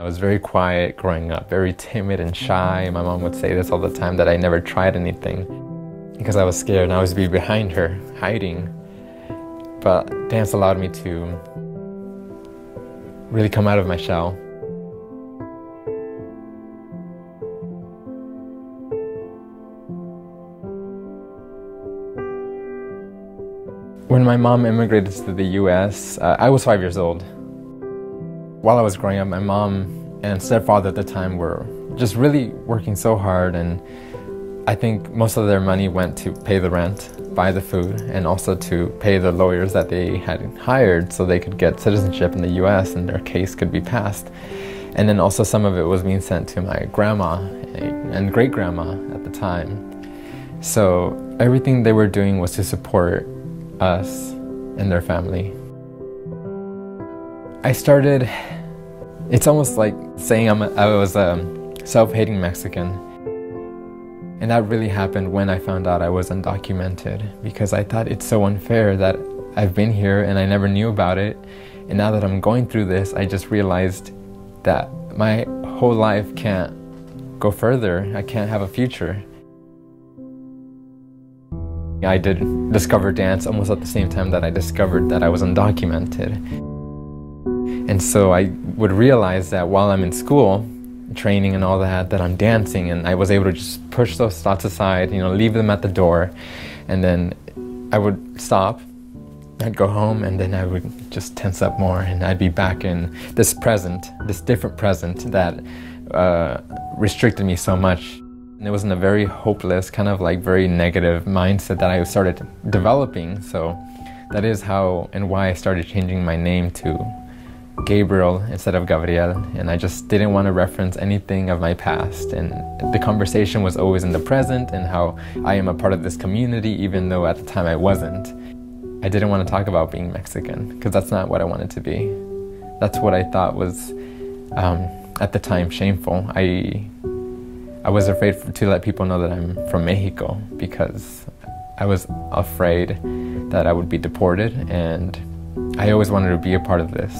I was very quiet growing up, very timid and shy. My mom would say this all the time that I never tried anything because I was scared and I was be behind her, hiding. But dance allowed me to really come out of my shell. When my mom immigrated to the US, uh, I was five years old. While I was growing up, my mom and stepfather at the time were just really working so hard, and I think most of their money went to pay the rent, buy the food, and also to pay the lawyers that they had hired so they could get citizenship in the US and their case could be passed. And then also some of it was being sent to my grandma and great grandma at the time. So everything they were doing was to support us and their family. I started, it's almost like saying I'm was a self hating Mexican. And that really happened when I found out I was undocumented because I thought it's so unfair that I've been here and I never knew about it. And now that I'm going through this, I just realized that my whole life can't go further. I can't have a future. I did discover dance almost at the same time that I discovered that I was undocumented. And so I would realize that while I'm in school, training and all that, that I'm dancing, and I was able to just push those thoughts aside, you know, leave them at the door, and then I would stop. I'd go home, and then I would just tense up more, and I'd be back in this present, this different present that uh, restricted me so much. And it was in a very hopeless, kind of like very negative mindset that I started developing. So that is how and why I started changing my name to Gabriel instead of Gabriel, and I just didn't want to reference anything of my past. And the conversation was always in the present and how I am a part of this community, even though at the time I wasn't. I didn't want to talk about being Mexican because that's not what I wanted to be. That's what I thought was, um, at the time, shameful. I I was afraid to let people know that I'm from Mexico because I was afraid that I would be deported, and I always wanted to be a part of this.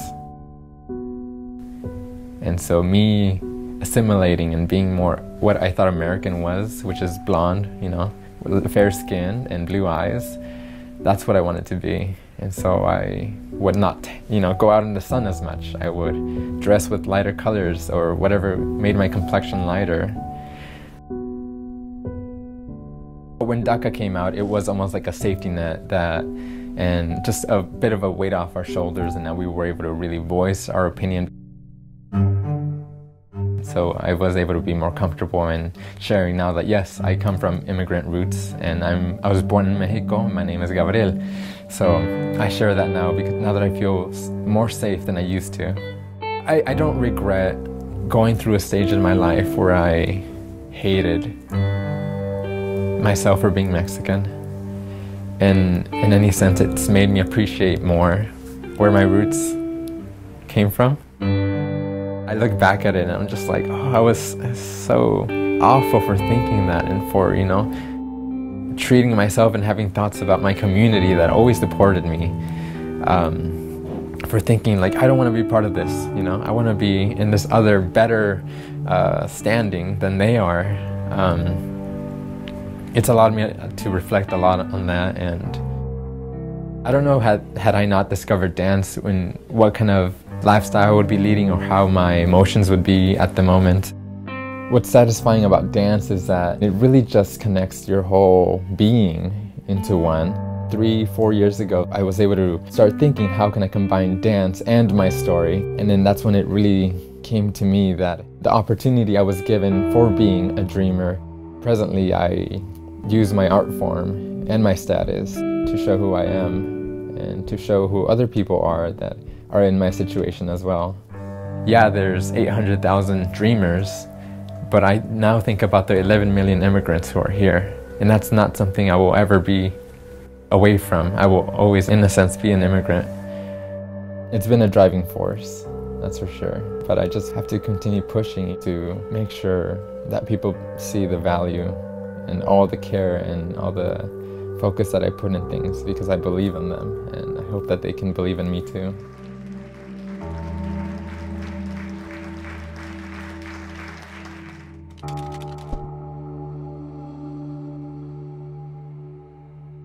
And so, me assimilating and being more what I thought American was, which is blonde, you know, fair skin and blue eyes, that's what I wanted to be. And so I would not, you know, go out in the sun as much. I would dress with lighter colors or whatever made my complexion lighter. When DACA came out, it was almost like a safety net that and just a bit of a weight off our shoulders and now we were able to really voice our opinion. So I was able to be more comfortable in sharing now that yes, I come from immigrant roots and I'm I was born in Mexico. My name is Gabriel. So I share that now because now that I feel more safe than I used to. I, I don't regret going through a stage in my life where I hated myself for being Mexican. And in any sense, it's made me appreciate more where my roots came from. I look back at it and I'm just like, oh, I was so awful for thinking that and for, you know, treating myself and having thoughts about my community that always deported me. Um, for thinking like I don't want to be part of this, you know, I want to be in this other better uh, standing than they are. Um, it's allowed me to reflect a lot on that, and I don't know had had I not discovered dance, when what kind of lifestyle I would be leading or how my emotions would be at the moment. What's satisfying about dance is that it really just connects your whole being into one. Three, four years ago, I was able to start thinking, how can I combine dance and my story? And then that's when it really came to me that the opportunity I was given for being a dreamer. Presently, I use my art form and my status to show who I am and to show who other people are that are in my situation as well. Yeah, there's 800,000 dreamers, but I now think about the 11 million immigrants who are here, and that's not something I will ever be away from. I will always, in a sense, be an immigrant. It's been a driving force, that's for sure. But I just have to continue pushing to make sure that people see the value and all the care and all the focus that I put in things because I believe in them and I hope that they can believe in me too.